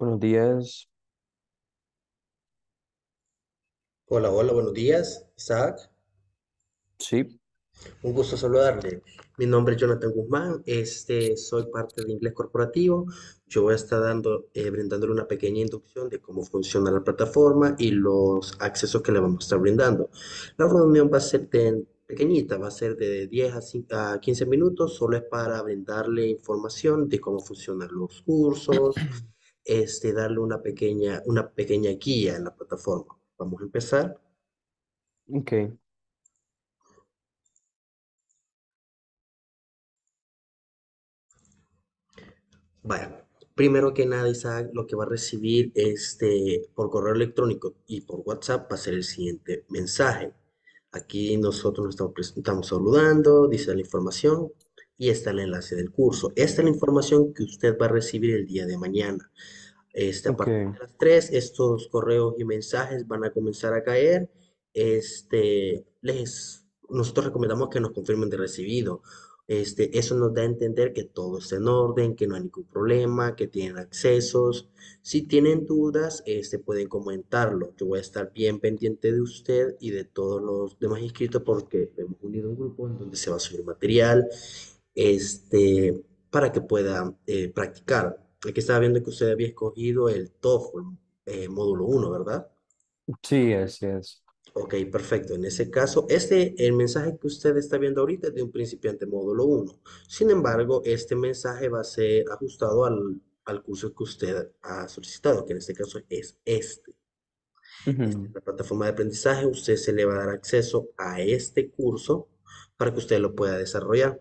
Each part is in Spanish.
Buenos días. Hola, hola, buenos días, Isaac. Sí, Un gusto saludarle. Mi nombre es Jonathan Guzmán. Este, soy parte de Inglés Corporativo. Yo voy a estar dando, eh, brindándole una pequeña inducción de cómo funciona la plataforma y los accesos que le vamos a estar brindando. La reunión va a ser de- pequeñita, va a ser de 10 a 5 a 15 minutos. Solo es para brindarle información de cómo funcionan los cursos, este, darle una pequeña, una pequeña guía en la plataforma. Vamos a empezar. ok, Vaya, primero que nada, Isaac, lo que va a recibir este, por correo electrónico y por WhatsApp va a ser el siguiente mensaje. Aquí nosotros nos estamos, estamos saludando, dice la información y está el enlace del curso. Esta es la información que usted va a recibir el día de mañana. Este, a partir de las 3 estos correos y mensajes van a comenzar a caer. Este, les, nosotros recomendamos que nos confirmen de recibido. Este, eso nos da a entender que todo está en orden, que no hay ningún problema, que tienen accesos. Si tienen dudas, este, pueden comentarlo. Yo voy a estar bien pendiente de usted y de todos los demás inscritos porque hemos unido un grupo en donde se va a subir material este, para que pueda eh, practicar. Aquí estaba viendo que usted había escogido el TOEFL eh, módulo uno ¿verdad? sí, así es. Ok, perfecto. En ese caso, este, el mensaje que usted está viendo ahorita es de un principiante módulo uno Sin embargo, este mensaje va a ser ajustado al, al curso que usted ha solicitado, que en este caso es este. Esta es Ujú, la plataforma de aprendizaje. Usted se le va a dar acceso a este curso para que usted lo pueda desarrollar.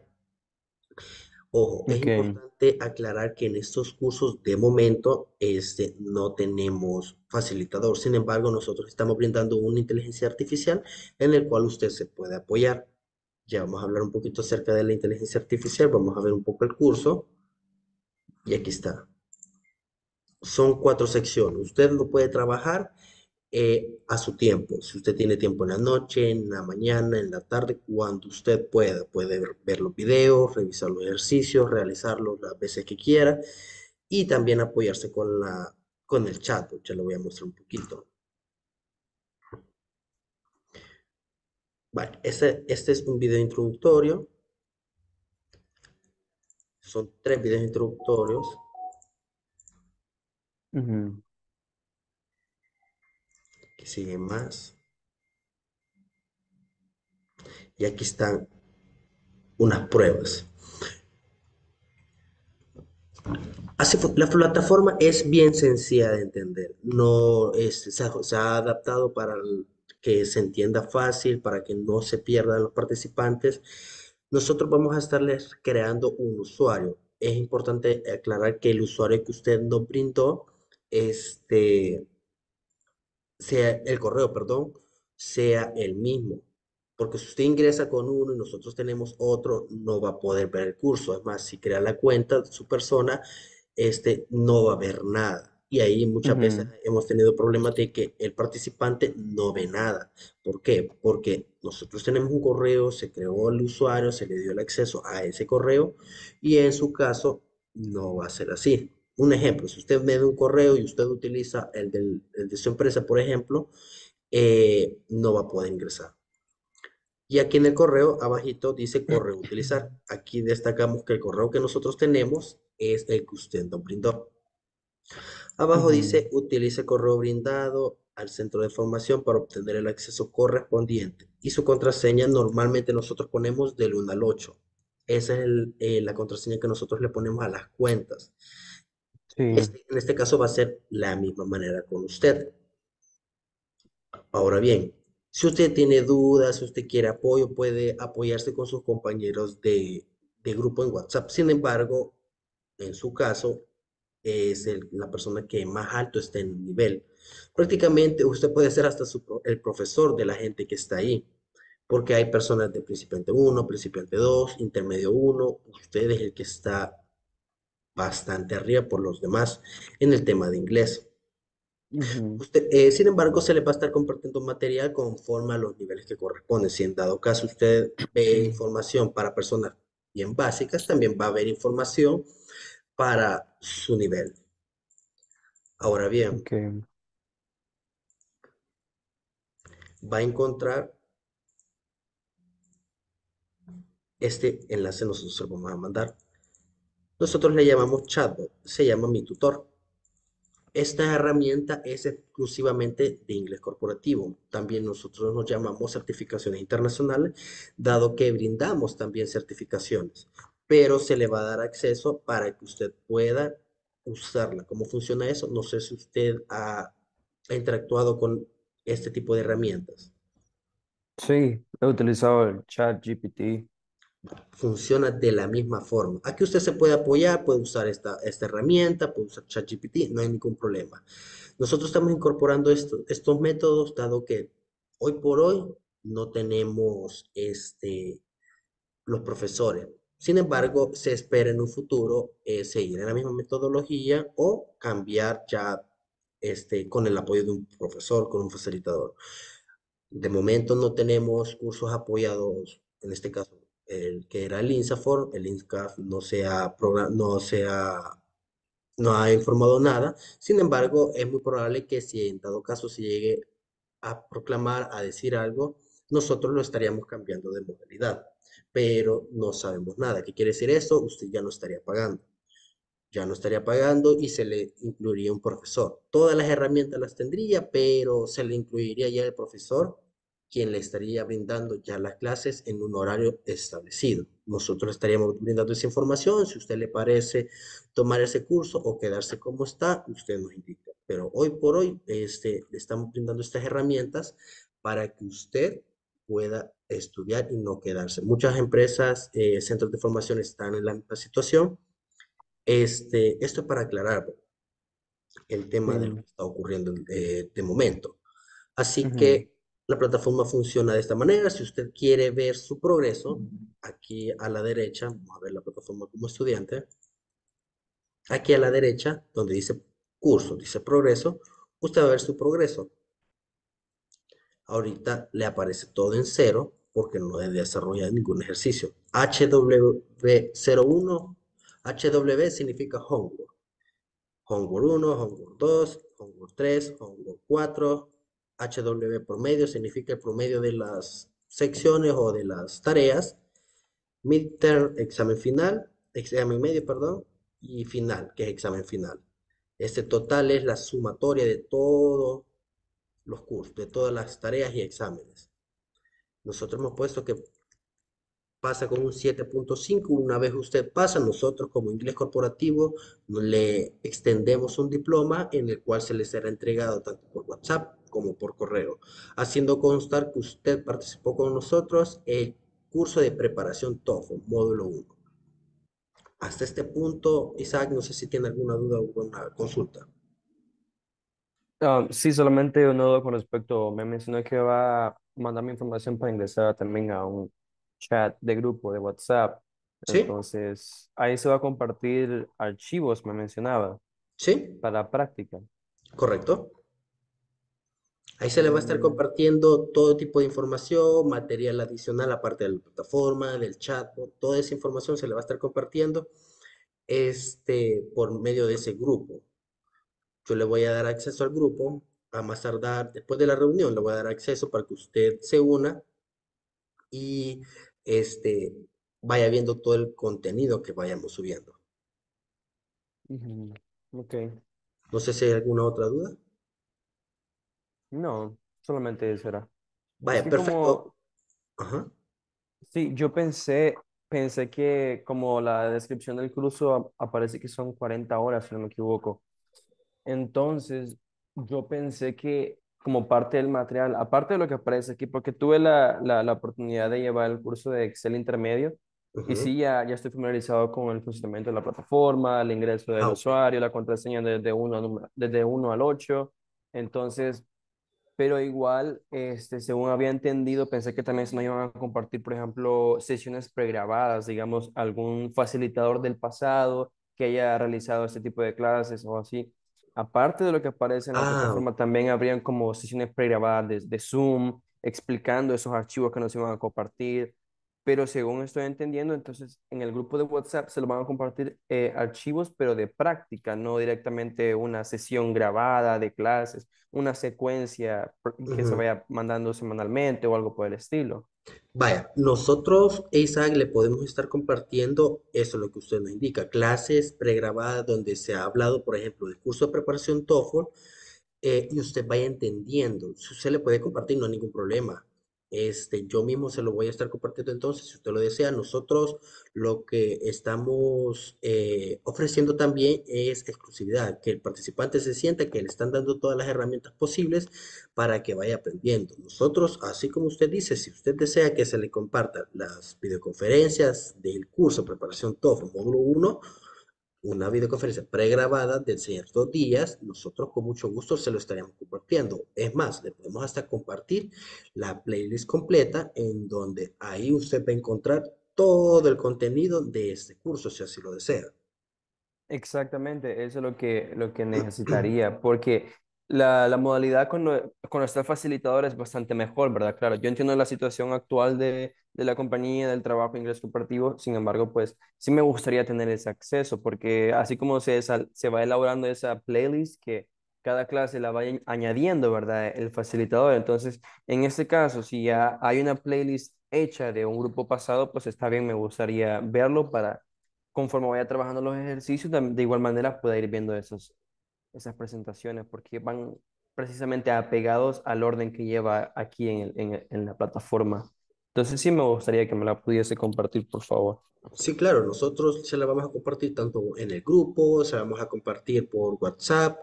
Ojo, es Ok, importante aclarar que en estos cursos de momento este, no tenemos facilitador. Sin embargo, nosotros estamos brindando una inteligencia artificial en el cual usted se puede apoyar. Ya vamos a hablar un poquito acerca de la inteligencia artificial. Vamos a ver un poco el curso. Y aquí está. Son cuatro secciones. Usted lo puede trabajar eh, a su tiempo. Si usted tiene tiempo en la noche, en la mañana, en la tarde, cuando usted pueda, puede ver, los videos, revisar los ejercicios, realizarlos las veces que quiera y también apoyarse con la, con el chat. Ya lo voy a mostrar un poquito. Vale, este, este es un video introductorio. Son tres videos introductorios ujú, que siguen más. Y aquí están unas pruebas. La plataforma es bien sencilla de entender, no es, se ha, adaptado para que se entienda fácil, para que no se pierdan los participantes. Nosotros vamos a estarles creando un usuario. Es importante aclarar que el usuario que usted nos brindó, este, sea el correo, perdón, sea el mismo. Porque si usted ingresa con uno y nosotros tenemos otro, no va a poder ver el curso. Es más, si crea la cuenta de su persona, este no va a ver nada. Y ahí muchas veces hemos tenido problemas de que el participante no ve nada. ¿Por qué? Porque nosotros tenemos un correo, se creó el usuario, se le dio el acceso a ese correo y en su caso no va a ser así. Un ejemplo, si usted me da un correo y usted utiliza el, del- el de su empresa, por ejemplo, eh, no va a poder ingresar. Y aquí en el correo, abajito dice correo utilizar. Aquí destacamos que el correo que nosotros tenemos es el que usted nos brindó. Abajo dice utilice correo brindado al centro de formación para obtener el acceso correspondiente. Y su contraseña normalmente nosotros ponemos del 1 al 8. Esa es el, eh, la contraseña que nosotros le ponemos a las cuentas. Este, en este caso va a ser la misma manera con usted. Ahora bien, si usted tiene dudas, si usted quiere apoyo, puede apoyarse con sus compañeros de, grupo en WhatsApp. Sin embargo, en su caso, es la persona que más alto está en el nivel. Prácticamente usted puede ser hasta el profesor de la gente que está ahí, porque hay personas de principiante uno, principiante 2, intermedio uno. Usted es el que está bastante arriba por los demás en el tema de inglés. Usted, eh, sin embargo, se le va a estar compartiendo material conforme a los niveles que corresponden. Si en dado caso usted ve información para personas bien básicas, también va a haber información para su nivel. Ahora bien, va a encontrar este enlace, nosotros se lo vamos a mandar. Nosotros le llamamos chatbot, se llama Mi Tutor. Esta herramienta es exclusivamente de inglés corporativo. También nosotros nos llamamos certificaciones internacionales, dado que brindamos también certificaciones, pero se le va a dar acceso para que usted pueda usarla. ¿Cómo funciona eso? No sé si usted ha, interactuado con este tipo de herramientas. sí, he utilizado el chat GPT, Funciona de la misma forma. Aquí usted se puede apoyar, puede usar esta, esta herramienta, puede usar ChatGPT, no hay ningún problema. Nosotros estamos incorporando esto- estos métodos, dado que hoy por hoy no tenemos este, los profesores. Sin embargo, se espera en un futuro eh, seguir en la misma metodología o cambiar ya este, con el apoyo de un profesor, con un facilitador. De momento no tenemos cursos apoyados, en este caso, el que era el INSAFOR, el INSCAF no se ha, no se ha no ha informado nada. Sin embargo, es muy probable que si en dado caso se llegue a proclamar, a decir algo, nosotros lo estaríamos cambiando de modalidad, pero no sabemos nada. ¿Qué quiere decir eso? Usted ya no estaría pagando. Ya no estaría pagando y se le incluiría un profesor. Todas las herramientas las tendría, pero se le incluiría ya el profesor, quien le estaría brindando ya las clases en un horario establecido. Nosotros estaríamos brindando esa información. Si a usted le parece tomar ese curso o quedarse como está, usted nos indica. Pero hoy por hoy este, le estamos brindando estas herramientas para que usted pueda estudiar y no quedarse. Muchas empresas, eh, centros de formación están en la misma situación. Este, esto es para aclarar el tema de lo que está ocurriendo eh, de momento. Así ujú, que la plataforma funciona de esta manera. Si usted quiere ver su progreso, aquí a la derecha, vamos a ver la plataforma como estudiante. Aquí a la derecha, donde dice curso, dice progreso, usted va a ver su progreso. Ahorita le aparece todo en cero porque no he desarrollado ningún ejercicio. HW01, HW significa homework. Homework 1, Homework 2, Homework 3, Homework 4. HW promedio significa el promedio de las secciones o de las tareas. Midterm, examen final, examen medio, perdón, y final, que es examen final. Este total es la sumatoria de todos los cursos, de todas las tareas y exámenes. Nosotros hemos puesto que pasa con un 7.5. Una vez usted pasa, nosotros como inglés corporativo le extendemos un diploma en el cual se le será entregado tanto por WhatsApp como por correo, haciendo constar que usted participó con nosotros el curso de preparación TOEFL, módulo uno. Hasta este punto, Isaac, no sé si tiene alguna duda o alguna consulta. Ah, sí, solamente una duda con respecto, me mencionó que va a mandarme información para ingresar también a un chat de grupo de WhatsApp. ¿Sí? Entonces, ahí se va a compartir archivos, me mencionaba, ¿Sí? para práctica. ¿Correcto? Ahí se le va a estar Mm, compartiendo todo tipo de información, material adicional aparte de la plataforma, del chatbot, toda esa información se le va a estar compartiendo este, por medio de ese grupo. Yo le voy a dar acceso al grupo, a más tardar después de la reunión, le voy a dar acceso para que usted se una y este, vaya viendo todo el contenido que vayamos subiendo. Ok, No sé si hay alguna otra duda. No, solamente eso era. Es Vaya, que perfecto. como, Ajá. sí, yo pensé, pensé que como la descripción del curso ap- aparece que son 40 horas, si no me equivoco. Entonces, yo pensé que como parte del material, aparte de lo que aparece aquí, porque tuve la, la, la oportunidad de llevar el curso de Excel intermedio y ujú. sí, ya, ya estoy familiarizado con el funcionamiento de la plataforma, el ingreso del Ah, ok. usuario, la contraseña desde uno al, número- desde uno al 8. Entonces, pero igual, este, según había entendido, pensé que también se nos iban a compartir, por ejemplo, sesiones pregrabadas, digamos, algún facilitador del pasado que haya realizado este tipo de clases o así. Aparte de lo que aparece en la Ah, plataforma, también habrían como sesiones pregrabadas de, de Zoom, explicando esos archivos que nos iban a compartir. Pero según estoy entendiendo, entonces en el grupo de WhatsApp se lo van a compartir eh, archivos, pero de práctica, no directamente una sesión grabada de clases, una secuencia que se vaya mandando semanalmente o algo por el estilo. Vaya, nosotros, Isaac, le podemos estar compartiendo eso, lo que usted nos indica, clases pregrabadas donde se ha hablado, por ejemplo, del curso de preparación TOEFL, eh, y usted vaya entendiendo. Si usted le puede compartir, no hay ningún problema. Este, yo mismo se lo voy a estar compartiendo entonces, si usted lo desea. Nosotros lo que estamos eh, ofreciendo también es exclusividad, que el participante se sienta que le están dando todas las herramientas posibles para que vaya aprendiendo. Nosotros, así como usted dice, si usted desea que se le compartan las videoconferencias del curso Preparación TOEFL módulo uno una videoconferencia pregrabada de ciertos días, nosotros con mucho gusto se lo estaríamos compartiendo. Es más, le podemos hasta compartir la playlist completa en donde ahí usted va a encontrar todo el contenido de este curso, si así lo desea. Exactamente, eso es lo que, lo que necesitaría, porque la, la modalidad con, con nuestro facilitador es bastante mejor, ¿verdad? Claro, yo entiendo la situación actual de, de la compañía, del trabajo ingreso corporativo, sin embargo, pues sí me gustaría tener ese acceso, porque así como se, se va elaborando esa playlist, que cada clase la vaya añadiendo, ¿verdad? El facilitador. Entonces, en este caso, si ya hay una playlist hecha de un grupo pasado, pues está bien, me gustaría verlo para conforme vaya trabajando los ejercicios, de igual manera pueda ir viendo esos, esas presentaciones, porque van precisamente apegados al orden que lleva aquí en, en la plataforma. Entonces sí me gustaría que me la pudiese compartir, por favor. Sí, claro, nosotros se la vamos a compartir tanto en el grupo, se la vamos a compartir por WhatsApp,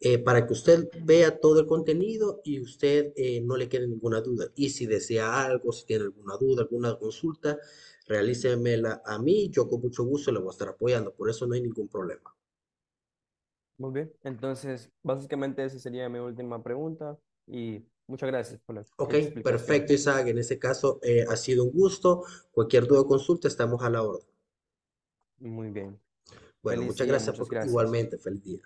eh, para que usted vea todo el contenido y usted eh, no le quede ninguna duda. Y si desea algo, si tiene alguna duda, alguna consulta, realícemela a mí, yo con mucho gusto le voy a estar apoyando, por eso no hay ningún problema. Muy bien. Entonces, básicamente esa sería mi última pregunta y muchas gracias por la Ok, perfecto, Isaac, en ese caso eh, ha sido un gusto. Cualquier duda o consulta, estamos a la orden. Muy bien. Bueno, Feliz muchas día, gracias muchas por gracias. igualmente, feliz día.